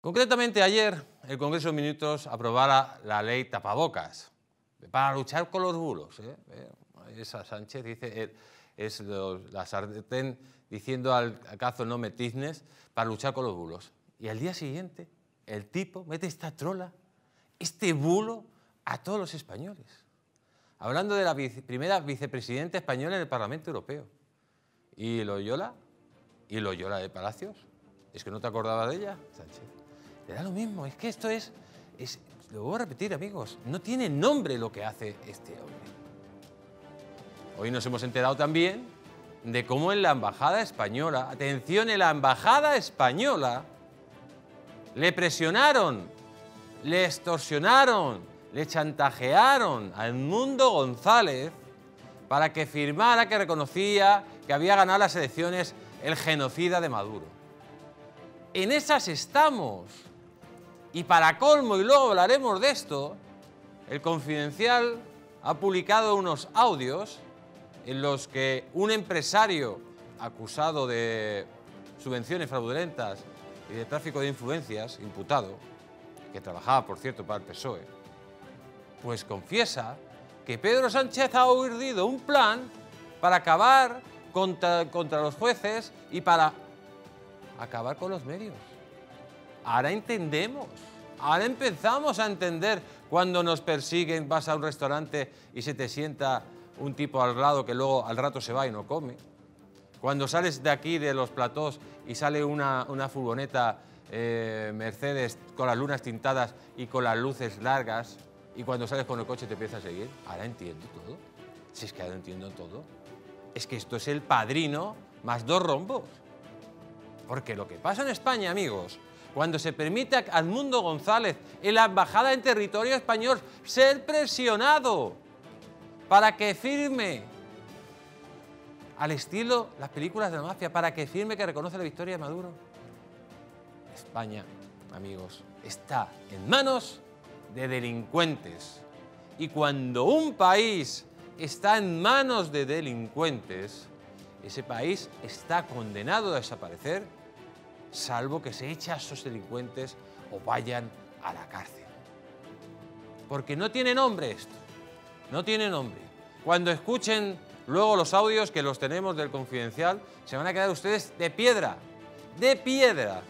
Concretamente, ayer el Congreso de Ministros aprobara la ley tapabocas para luchar con los bulos. ¿eh? Eh, esa Sánchez dice, eh, es la sartén diciendo al cazo no me para luchar con los bulos. Y al día siguiente, el tipo mete esta trola, este bulo, a todos los españoles. Hablando de la primera vicepresidenta española en el Parlamento Europeo. ¿Y Loyola? ¿Y Loyola de Palacios? ¿Es que no te acordabas de ella, Sánchez? Le da lo mismo, es que esto es, es, lo voy a repetir amigos, no tiene nombre lo que hace este hombre. Hoy nos hemos enterado también de cómo en la embajada española, atención, en la embajada española, le presionaron, le extorsionaron, le chantajearon a Edmundo González para que firmara que reconocía que había ganado las elecciones el genocida de Maduro. En esas estamos. Y para colmo, y luego hablaremos de esto, el Confidencial ha publicado unos audios en los que un empresario acusado de subvenciones fraudulentas y de tráfico de influencias, imputado, que trabajaba, por cierto, para el PSOE, pues confiesa que Pedro Sánchez ha urdido un plan para acabar contra, contra los jueces y para acabar con los medios. Ahora entendemos, ahora empezamos a entender cuando nos persiguen, vas a un restaurante y se te sienta un tipo al lado que luego al rato se va y no come. Cuando sales de aquí, de los platós, y sale una, furgoneta eh, Mercedes con las lunas tintadas y con las luces largas, y cuando sales con el coche te empieza a seguir, ahora entiendo todo. Si es que ahora entiendo todo. Es que esto es el padrino más dos rombos. Porque lo que pasa en España, amigos, cuando se permite a Edmundo González en la embajada en territorio español ser presionado para que firme al estilo las películas de la mafia, para que firme que reconoce la victoria de Maduro. España, amigos, está en manos de delincuentes. Y cuando un país está en manos de delincuentes, ese país está condenado a desaparecer salvo que se eche a esos delincuentes o vayan a la cárcel. Porque no tiene nombre esto, no tiene nombre. Cuando escuchen luego los audios que los tenemos del confidencial, se van a quedar ustedes de piedra, de piedra.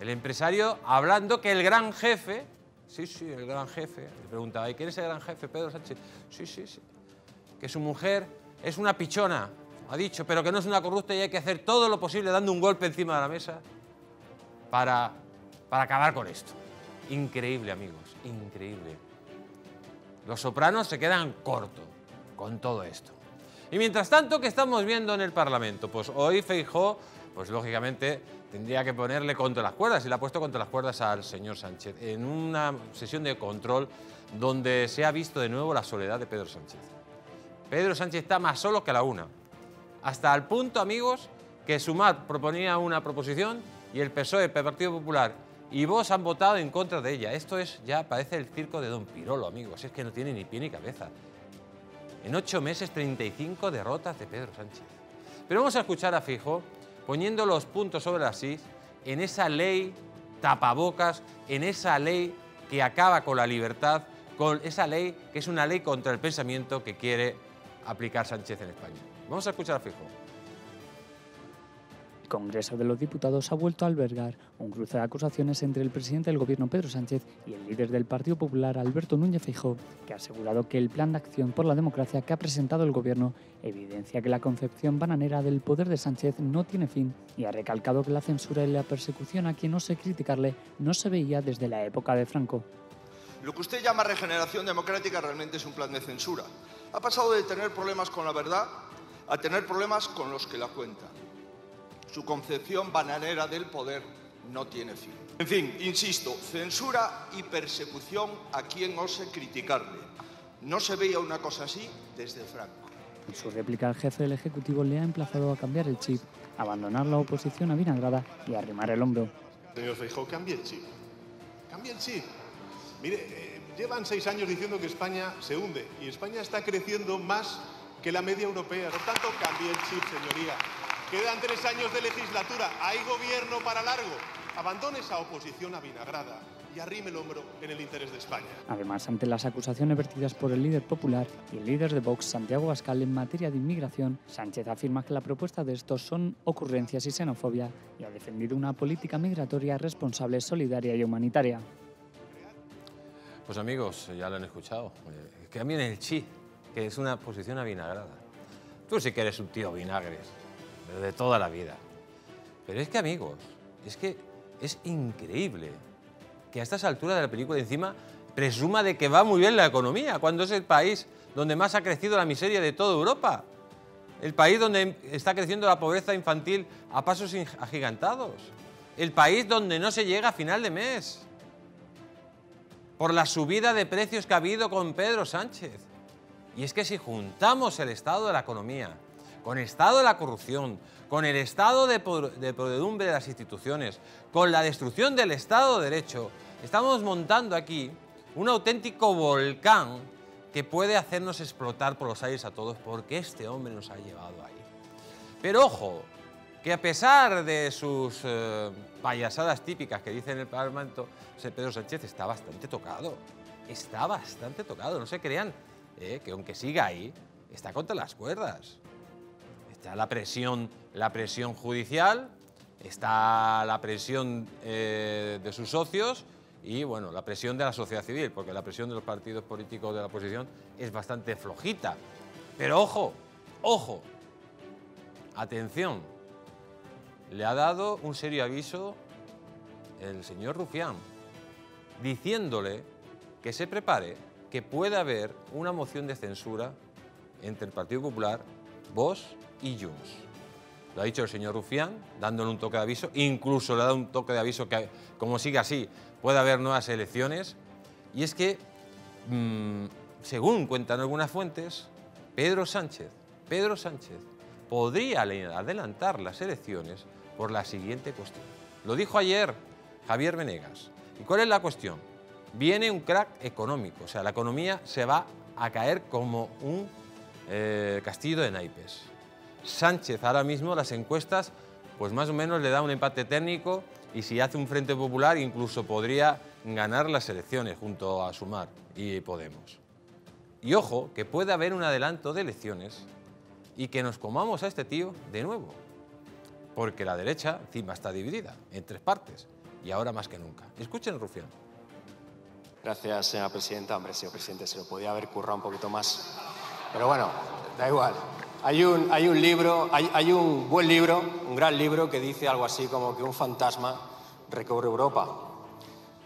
El empresario hablando que el gran jefe, sí, sí, el gran jefe, le preguntaba, ¿y quién es el gran jefe, Pedro Sánchez? Sí, sí, sí, que su mujer es una pichona, ha dicho, pero que no es una corrupta y hay que hacer todo lo posible dando un golpe encima de la mesa para, para acabar con esto. Increíble, amigos, increíble. Los sopranos se quedan cortos con todo esto. Y mientras tanto, ¿qué estamos viendo en el Parlamento? Pues hoy Feijó, pues lógicamente tendría que ponerle contra las cuerdas y le ha puesto contra las cuerdas al señor Sánchez en una sesión de control donde se ha visto de nuevo la soledad de Pedro Sánchez. Pedro Sánchez está más solo que la una hasta el punto, amigos, que Sumar proponía una proposición y el PSOE, el Partido Popular y vos han votado en contra de ella. Esto es ya parece el circo de Don Pirolo, amigos. Es que no tiene ni pie ni cabeza. En ocho meses, 35 derrotas de Pedro Sánchez. Pero vamos a escuchar a Fijo poniendo los puntos sobre las is en esa ley tapabocas, en esa ley que acaba con la libertad, con esa ley que es una ley contra el pensamiento que quiere aplicar Sánchez en España. Vamos a escuchar a Fijo. El Congreso de los Diputados ha vuelto a albergar un cruce de acusaciones entre el presidente del Gobierno Pedro Sánchez y el líder del Partido Popular Alberto Núñez Feijóo, que ha asegurado que el plan de acción por la democracia que ha presentado el Gobierno evidencia que la concepción bananera del poder de Sánchez no tiene fin y ha recalcado que la censura y la persecución a quien no se criticarle no se veía desde la época de Franco. Lo que usted llama regeneración democrática realmente es un plan de censura. Ha pasado de tener problemas con la verdad a tener problemas con los que la cuentan. Su concepción bananera del poder no tiene fin. En fin, insisto, censura y persecución a quien ose criticarle. No se veía una cosa así desde Franco. En su réplica, el jefe del Ejecutivo le ha emplazado a cambiar el chip, abandonar la oposición a vinagrada y arrimar el hombro. Señor Feijóo, cambie el chip. Cambie el chip. Mire, eh, llevan seis años diciendo que España se hunde y España está creciendo más que la media europea. Por tanto, cambie el chip, señoría. Quedan tres años de legislatura. Hay gobierno para largo. abandone esa oposición avinagrada y arrime el hombro en el interés de España. Además, ante las acusaciones vertidas por el líder popular y el líder de Vox, Santiago Bascal, en materia de inmigración, Sánchez afirma que la propuesta de estos son ocurrencias y xenofobia y ha defendido una política migratoria responsable, solidaria y humanitaria. Pues amigos, ya lo han escuchado. Eh, cambien el chi, que es una posición avinagrada. Tú sí que eres un tío vinagres, de toda la vida. Pero es que amigos, es que es increíble que a estas alturas de la película encima presuma de que va muy bien la economía, cuando es el país donde más ha crecido la miseria de toda Europa. El país donde está creciendo la pobreza infantil a pasos agigantados. El país donde no se llega a final de mes. Por la subida de precios que ha habido con Pedro Sánchez. Y es que si juntamos el estado de la economía con el estado de la corrupción, con el estado de, podredumbre de las instituciones, con la destrucción del Estado de Derecho, estamos montando aquí un auténtico volcán que puede hacernos explotar por los aires a todos porque este hombre nos ha llevado ahí. Pero ojo, que a pesar de sus eh, payasadas típicas que dice en el Parlamento, Pedro Sánchez está bastante tocado. Está bastante tocado, no se crean eh, que aunque siga ahí, está contra las cuerdas. Está la presión, la presión judicial, está la presión eh, de sus socios y bueno, la presión de la sociedad civil, porque la presión de los partidos políticos de la oposición es bastante flojita. Pero ojo, ojo, atención, le ha dado un serio aviso el señor Rufián, diciéndole que se prepare, que puede haber una moción de censura entre el Partido Popular, vos y Junts. Lo ha dicho el señor Rufián, dándole un toque de aviso, incluso le ha dado un toque de aviso que, como sigue así, puede haber nuevas elecciones. Y es que, mm, según cuentan algunas fuentes, Pedro Sánchez, Pedro Sánchez, podría adelantar las elecciones por la siguiente cuestión. Lo dijo ayer Javier Venegas. ¿Y cuál es la cuestión? Viene un crack económico, o sea, la economía se va a caer como un eh, castillo de naipes. Sánchez ahora mismo las encuestas pues más o menos le da un empate técnico y si hace un frente popular incluso podría ganar las elecciones junto a Sumar y Podemos. Y ojo, que puede haber un adelanto de elecciones y que nos comamos a este tío de nuevo, porque la derecha encima está dividida en tres partes y ahora más que nunca. Escuchen, Rufián. Gracias, señora presidenta. Hombre, señor presidente, se lo podía haber currado un poquito más. Pero bueno, da igual. Hay un, hay un libro, hay, hay, un buen libro, un gran libro que dice algo así como que un fantasma recorre Europa.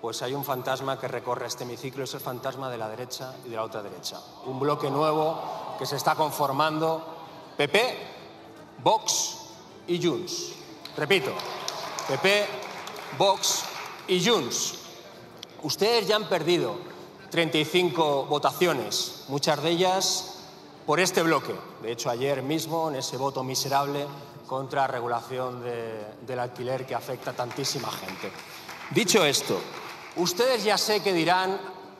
Pues hay un fantasma que recorre este hemiciclo, es el fantasma de la derecha y de la otra derecha. Un bloque nuevo que se está conformando PP, Vox y Junts. Repito, PP, Vox y Junts. Ustedes ya han perdido 35 votaciones, muchas de ellas por este bloque. De hecho, ayer mismo, en ese voto miserable contra regulación del alquiler que afecta a tantísima gente. Dicho esto, ustedes ya sé que dirán,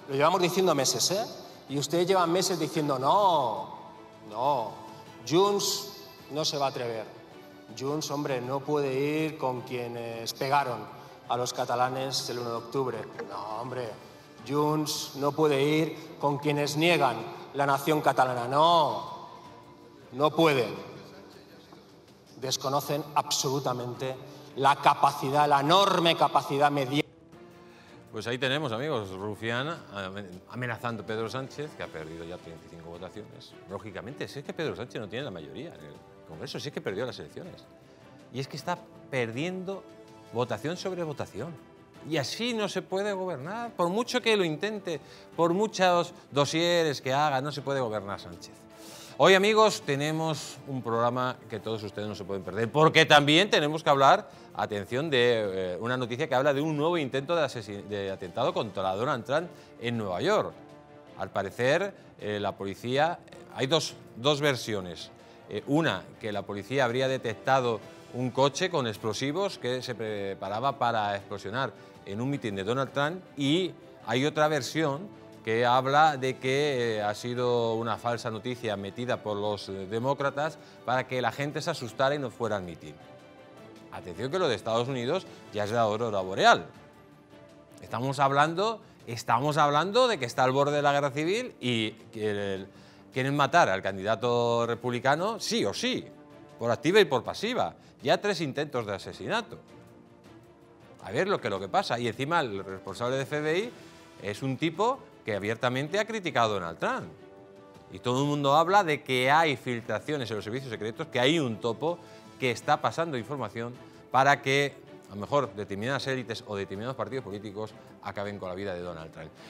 lo llevamos diciendo meses, ¿eh? Y ustedes llevan meses diciendo, no, no, Junts no se va a atrever. Junts, hombre, no puede ir con quienes pegaron a los catalanes el 1 de octubre. No, hombre, Junts no puede ir con quienes niegan la nación catalana. No, no pueden. Desconocen absolutamente la capacidad, la enorme capacidad mediática. Pues ahí tenemos, amigos, Rufián amenazando a Pedro Sánchez, que ha perdido ya 35 votaciones. Lógicamente, si es que Pedro Sánchez no tiene la mayoría en el Congreso, si es que perdió las elecciones. Y es que está perdiendo votación sobre votación. Y así no se puede gobernar, por mucho que lo intente, por muchos dosieres que haga, no se puede gobernar Sánchez. Hoy, amigos, tenemos un programa que todos ustedes no se pueden perder, porque también tenemos que hablar, atención, de eh, una noticia que habla de un nuevo intento de, atentado contra Donald Trump en Nueva York. Al parecer, eh, la policía, hay dos, dos versiones. Eh, una, que la policía habría detectado un coche con explosivos que se preparaba para explosionar en un mitin de Donald Trump y hay otra versión que habla de que eh, ha sido una falsa noticia metida por los eh, demócratas para que la gente se asustara y no fuera al mitin. atención que lo de Estados Unidos ya es la aurora boreal. Estamos hablando, estamos hablando de que está al borde de la guerra civil y quieren matar al candidato republicano sí o sí, por activa y por pasiva. Ya tres intentos de asesinato. A ver lo que, lo que pasa. Y encima el responsable de FBI es un tipo que abiertamente ha criticado a Donald Trump. Y todo el mundo habla de que hay filtraciones en los servicios secretos, que hay un topo que está pasando información para que, a lo mejor, determinadas élites o determinados partidos políticos acaben con la vida de Donald Trump.